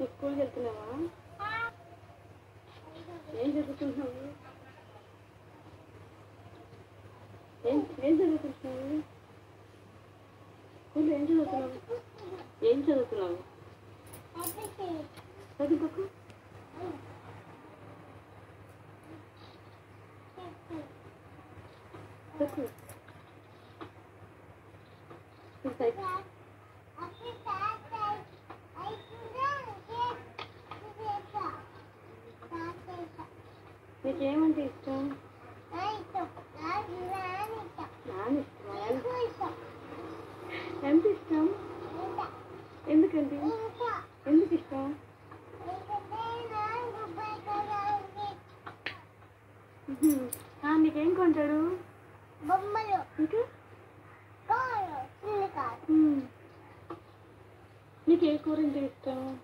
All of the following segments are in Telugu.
స్కూల్కి వెళ్తున్నావా ఏం చదువుకుంటున్నావు ఏం ఏం చదువుకుంటున్నావు స్కూల్లో ఏం చదువుతున్నావు? ఏం చదువుతున్నావు? చదువుకోకు. Thank you. ఇష్టం? నాన్న ఇష్టమా ఎంత ఇష్టం? ఎందుకంటే ఎందుకు ఇష్టం? నీకేం కొంటాడు? బొమ్మలు. ఇంకా. నీకు ఏ కూర అంటే ఇష్టం?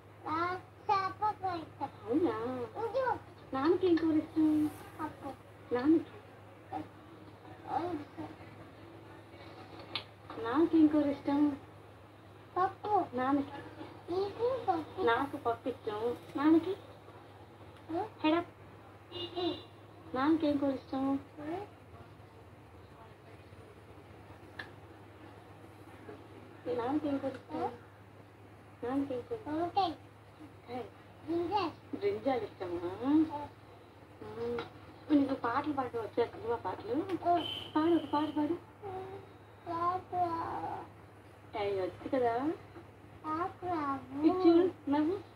చేప ఇష్టం. నాన్నకి ఏం కూర ఇష్టం పప్పు నాన్నకి నాన్నకి ఏం కూర ఇష్టం పప్పు నాన్నకి ఇది పప్పు నాకు పప్పు ఇష్టం నాన్నకి హెడప్ నాన్నకి ఏం కూర ఇష్టం మీ నాన్నకి ఏం కూర ఇష్టం నాన్నకి ఏం కూర వంకాయ హే, గింజలు బ్రింజాలు ఇష్టమా. నీకు పాటలు పాడటం వచ్చా సినిమా పాటలు? పాడు ఒక పాట పాడు. అయ్యి వచ్చు కదా? నవ్వు.